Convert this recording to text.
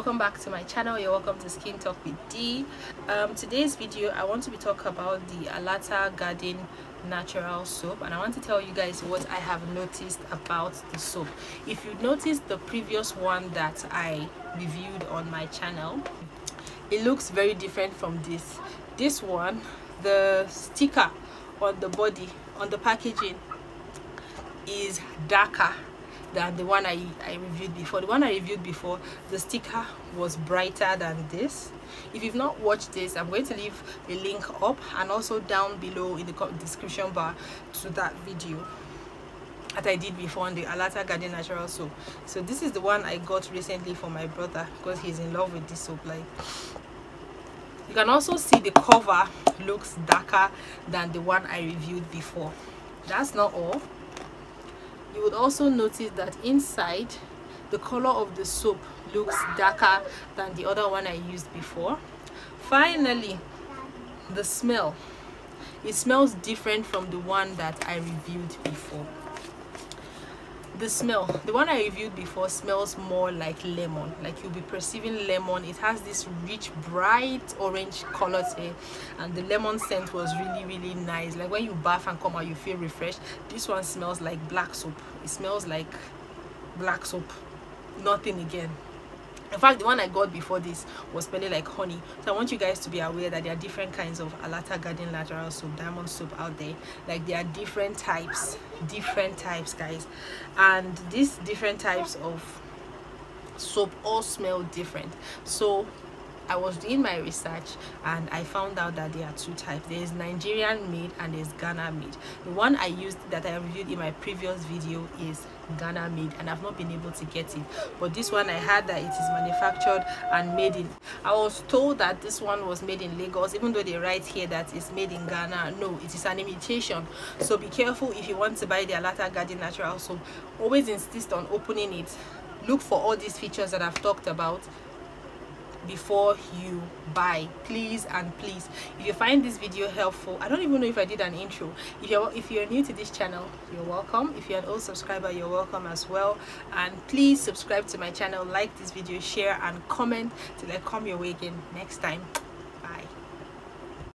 back to my channel. You're welcome to skin talk with Dee. Um, today's video i want to be talk about the alata garden natural soap and i want to tell you guys what i have noticed about the soap. If you noticed the previous one that i reviewed on my channel it looks very different from this. This one the sticker on the body on the packaging is darker than the one I, I reviewed before. The one I reviewed before the sticker was brighter than this. If you've not watched this I'm going to leave a link up and also down below in the description bar to that video that I did before on the Alata Garden Natural soap. So this is the one I got recently for my brother because he's in love with this soap like you can also see the cover looks darker than the one I reviewed before. That's not all would also notice that inside the color of the soap looks darker than the other one I used before. Finally the smell. It smells different from the one that I reviewed before the smell the one i reviewed before smells more like lemon. Like you'll be perceiving lemon. It has this rich bright orange color to it and the lemon scent was really really nice. Like when you bath and come out you feel refreshed. This one smells like black soap. It smells like black soap. Nothing again in fact the one i got before this was smelling like honey. So i want you guys to be aware that there are different kinds of alata garden natural soap diamond soap out there. Like there are different types different types guys. And these different types of soap all smell different. So I was doing my research and I found out that there are two types. There is Nigerian made and there's Ghana made. The one I used that I reviewed in my previous video is Ghana made and I've not been able to get it. But this one I heard that it is manufactured and made in. I was told that this one was made in Lagos even though they write here that it's made in Ghana. No, it is an imitation. So be careful if you want to buy the Alata Garden Natural soap. Always insist on opening it. Look for all these features that I've talked about before you buy. Please and please. If you find this video helpful i don't even know if i did an intro. If you're if you're new to this channel you're welcome. If you're an old subscriber you're welcome as well. And please subscribe to my channel like this video share and comment till i come your way again next time